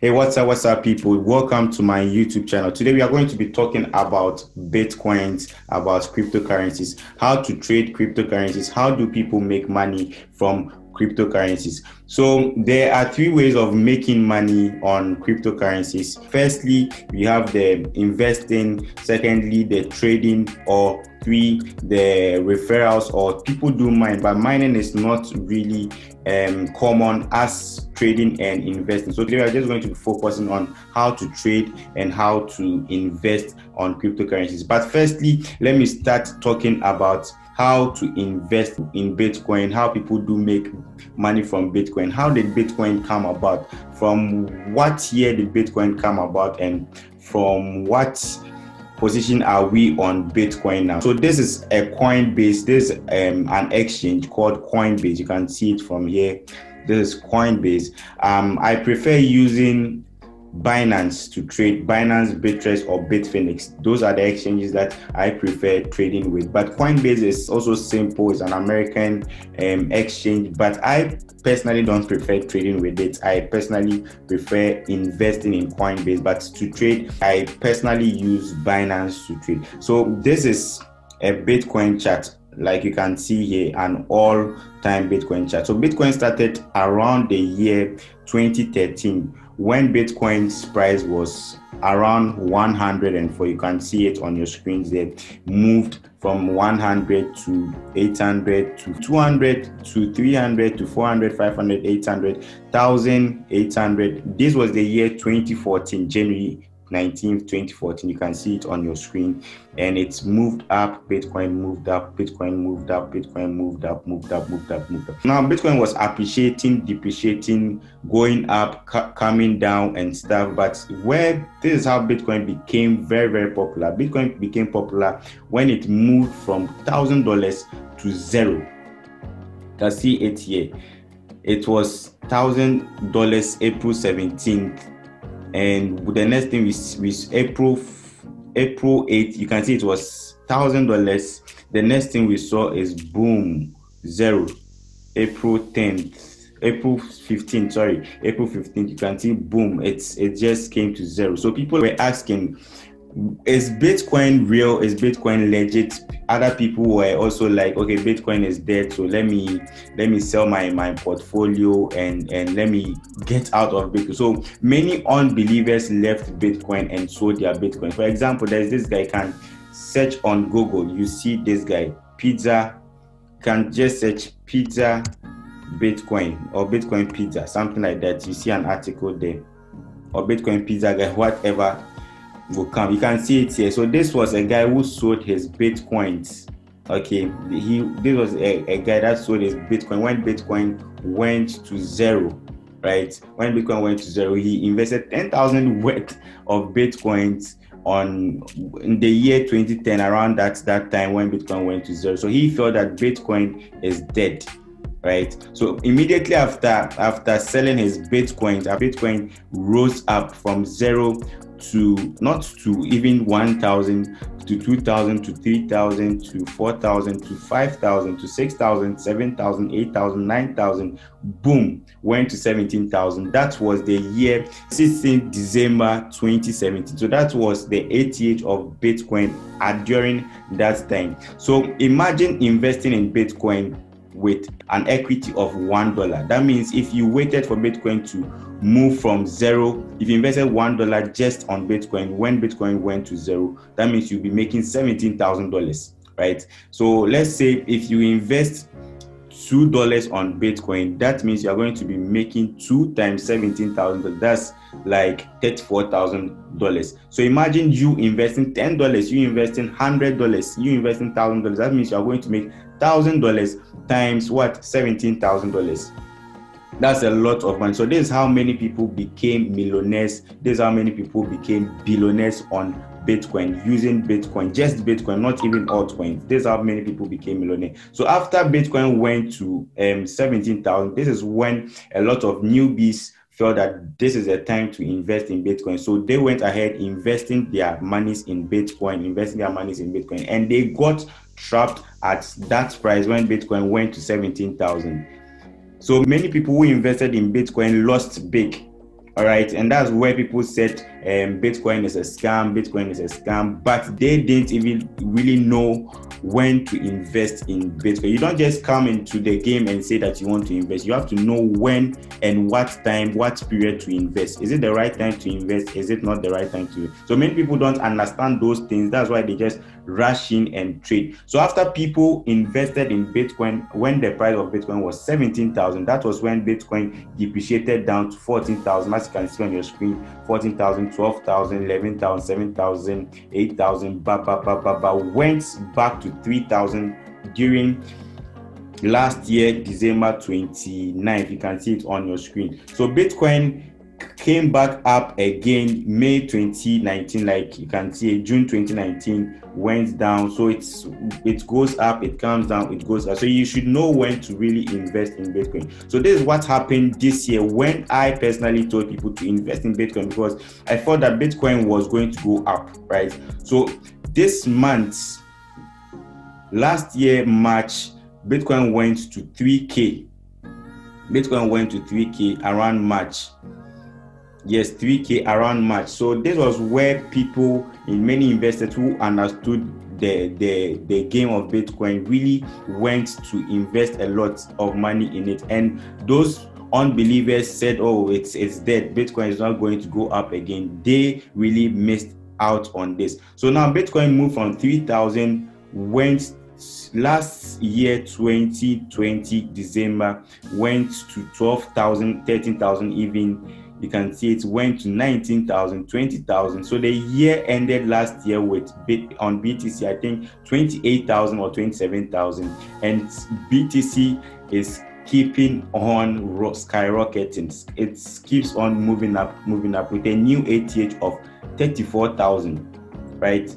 Hey, what's up, what's up, people? Welcome to my YouTube channel. Today, we are going to be talking about Bitcoins, about cryptocurrencies, how to trade cryptocurrencies, how do people make money from cryptocurrencies. So, there are three ways of making money on cryptocurrencies. Firstly, we have the investing, secondly, the trading, or three, the referrals, or people do mine, but mining is not really um, common as trading and investing. So today we are just going to be focusing on how to trade and how to invest on cryptocurrencies. But firstly, let me start talking about how to invest in Bitcoin, how people do make money from Bitcoin. How did Bitcoin come about? From what year did Bitcoin come about? And from what position are we on Bitcoin now? So this is a Coinbase. This is um, an exchange called Coinbase. You can see it from here. This is Coinbase. Um, I prefer using Binance to trade Binance, Bittrex, or Bitfinex. Those are the exchanges that I prefer trading with. But Coinbase is also simple. It's an American um, exchange, but I personally don't prefer trading with it. I personally prefer investing in Coinbase. But to trade, I personally use Binance to trade. So this is a Bitcoin chart like you can see here an all-time bitcoin chart so bitcoin started around the year 2013 when Bitcoin's price was around 104, you can see it on your screens there, moved from 100 to 800 to 200 to 300 to 400, 500, 800, 1800. This was the year 2014, January 19th 2014 you can see it on your screen. And it's moved up bitcoin moved up bitcoin moved up bitcoin moved up moved up moved up moved up. Now bitcoin was appreciating depreciating going up coming down and stuff. But where this is how bitcoin became very very popular. Bitcoin became popular when it moved from thousand dollars to zero. You can see it here. It was thousand dollars april 17th and the next thing is April April 8th, you can see it was thousand dollars. The next thing we saw is boom zero. April 10th, April 15th, sorry, April 15th, you can see boom, it's it just came to zero. So people were asking, is Bitcoin real? Is Bitcoin legit? Other people were also like, okay, Bitcoin is dead, so let me let me sell my my portfolio and and let me get out of Bitcoin. So many unbelievers left Bitcoin and sold their Bitcoin. For example, there's this guy can search on Google. You see this guy, pizza. Can just search pizza Bitcoin or Bitcoin pizza, something like that. You see an article there, or Bitcoin pizza guy, whatever will come. You can see it here. So this was a guy who sold his bitcoins. Okay, he this was a, a guy that sold his bitcoin when Bitcoin went to zero. Right when Bitcoin went to zero, he invested ten thousand worth of bitcoins on in the year 2010 around that that time when bitcoin went to zero so he felt that bitcoin is dead right? So immediately after after selling his bitcoins our bitcoin rose up from zero to not to even 1000 to 2000 to 3000 to 4000 to 5000 to 6000 7000 8000 9000 boom went to 17000 that was the year 16 december 2017 so that was the ATH of bitcoin during that time. So imagine investing in bitcoin with an equity of one dollar. That means if you waited for Bitcoin to move from zero, if you invested one dollar just on Bitcoin when Bitcoin went to zero, that means you'll be making seventeen thousand dollars, right? So let's say if you invest two dollars on Bitcoin, that means you're going to be making two times seventeen thousand. That's like thirty-four thousand dollars. So imagine you investing ten dollars, you investing hundred dollars, you investing thousand dollars. That means you're going to make thousand dollars times what seventeen thousand dollars. That's a lot of money. So this is how many people became millionaires. This is how many people became billionaires on Bitcoin using Bitcoin, just Bitcoin, not even altcoins. This is how many people became millionaires. So after Bitcoin went to um, 17,000, this is when a lot of newbies felt that this is a time to invest in Bitcoin. So they went ahead investing their monies in Bitcoin, investing their monies in Bitcoin, and they got trapped at that price when Bitcoin went to 17,000. So many people who invested in Bitcoin lost big all right and that's where people said um, bitcoin is a scam bitcoin is a scam but they didn't even really know when to invest in bitcoin. You don't just come into the game and say that you want to invest. You have to know when and what time what period to invest. Is it the right time to invest? Is it not the right time to? So many people don't understand those things. That's why they just rush in and trade. So after people invested in bitcoin when the price of bitcoin was 17000 that was when bitcoin depreciated down to 14000 as you can see on your screen. 14000 12000 11000 7000 8000 ba, ba, ba, ba, ba, went back to 3000 during last year december 29th you can see it on your screen. So bitcoin came back up again May 2019, like you can see, June 2019 went down. So it's it goes up, it comes down, it goes up. So you should know when to really invest in Bitcoin. So this is what happened this year when I personally told people to invest in Bitcoin because I thought that Bitcoin was going to go up, right? So this month, last year March, Bitcoin went to 3k. Bitcoin went to 3k around March yes 3k around march so this was where people in many investors who understood the the the game of bitcoin really went to invest a lot of money in it. And those unbelievers said oh it's it's dead. Bitcoin is not going to go up again. They really missed out on this. So now bitcoin moved from 3000 went last year 2020 december went to 12000 13000 even you can see it went to 19,000, 20,000. So the year ended last year with on BTC, I think 28,000 or 27,000. And BTC is keeping on skyrocketing. It keeps on moving up, moving up with a new ATH of 34,000, right?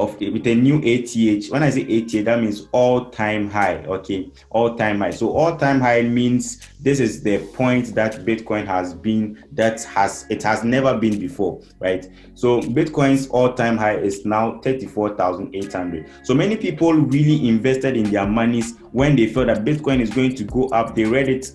Of with a new ATH. When I say ATH, that means all-time high. Okay, all-time high. So all-time high means this is the point that Bitcoin has been that has it has never been before, right? So Bitcoin's all-time high is now 34,800. So many people really invested in their monies when they felt that Bitcoin is going to go up. They read it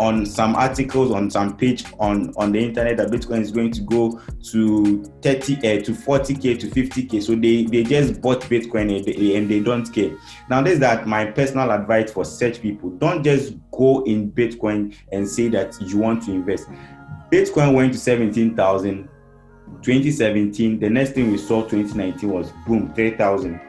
on some articles on some page on on the internet that bitcoin is going to go to 30 uh, to 40k to 50k so they they just bought bitcoin and they, and they don't care. Now this is that my personal advice for such people. Don't just go in bitcoin and say that you want to invest. Bitcoin went to 17000 2017 the next thing we saw 2019 was boom 3000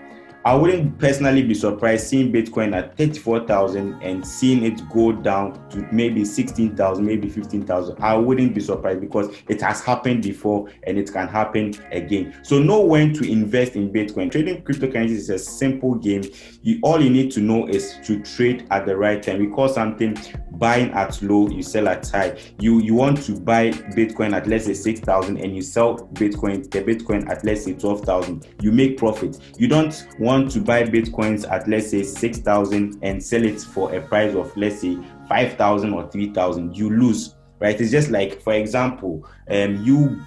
I wouldn't personally be surprised seeing Bitcoin at 34,000 and seeing it go down to maybe 16,000, maybe 15,000. I wouldn't be surprised because it has happened before and it can happen again. So know when to invest in Bitcoin. Trading cryptocurrencies is a simple game. You all you need to know is to trade at the right time. We call something buying at low, you sell at high. You you want to buy Bitcoin at let's say 6,000 and you sell Bitcoin the Bitcoin at let's say 12,000. You make profit. You don't want want to buy bitcoins at let's say 6000 and sell it for a price of let's say 5000 or 3000 you lose right? It's just like for example um you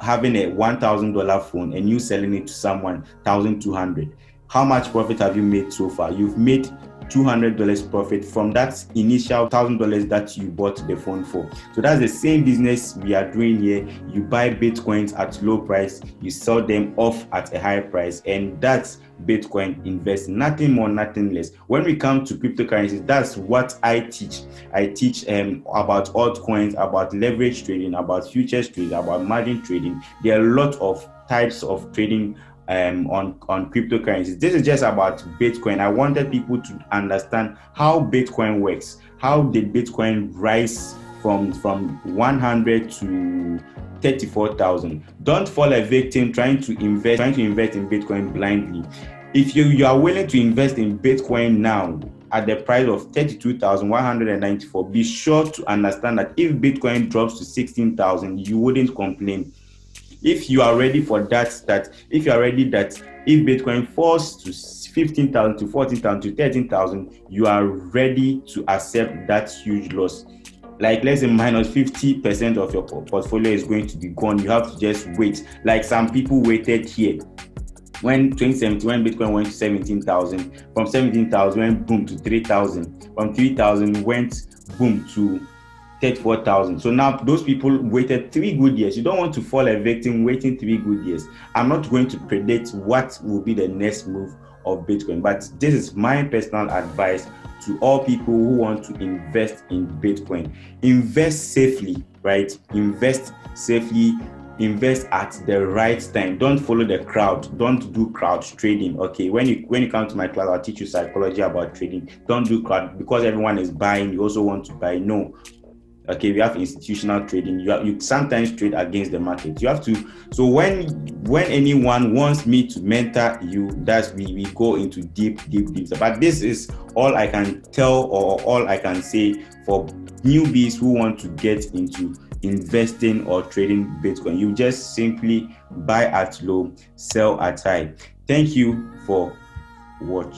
having a $1000 phone and you selling it to someone 1200 how much profit have you made so far? You've made $200 profit from that initial $1,000 that you bought the phone for. So that's the same business we are doing here. You buy Bitcoins at low price, you sell them off at a high price, and that's Bitcoin invest, nothing more, nothing less. When we come to cryptocurrencies, that's what I teach. I teach um, about altcoins, about leverage trading, about futures trading, about margin trading. There are a lot of types of trading um, on on cryptocurrencies. This is just about Bitcoin. I wanted people to understand how Bitcoin works. How did Bitcoin rise from from 100 to 34,000? Don't fall a victim trying to invest trying to invest in Bitcoin blindly. If you, you are willing to invest in Bitcoin now at the price of 32,194, be sure to understand that if Bitcoin drops to 16,000, you wouldn't complain if you are ready for that, that if you are ready that if Bitcoin falls to 15,000 to 14,000 to 13,000, you are ready to accept that huge loss. Like let's say minus 50% of your portfolio is going to be gone. You have to just wait. Like some people waited here when 2017 when bitcoin went to 17,000 from 17,000 went boom to 3,000 from 3,000 went boom to 34,000. So now those people waited three good years. You don't want to fall a victim waiting three good years. I'm not going to predict what will be the next move of Bitcoin, but this is my personal advice to all people who want to invest in Bitcoin. Invest safely, right? Invest safely invest at the right time don't follow the crowd don't do crowd trading okay when you when you come to my class i'll teach you psychology about trading don't do crowd because everyone is buying you also want to buy no okay we have institutional trading you have, you sometimes trade against the market you have to so when when anyone wants me to mentor you that's we we go into deep deep deep but this is all i can tell or all i can say for newbies who want to get into investing or trading Bitcoin. You just simply buy at low, sell at high. Thank you for watch.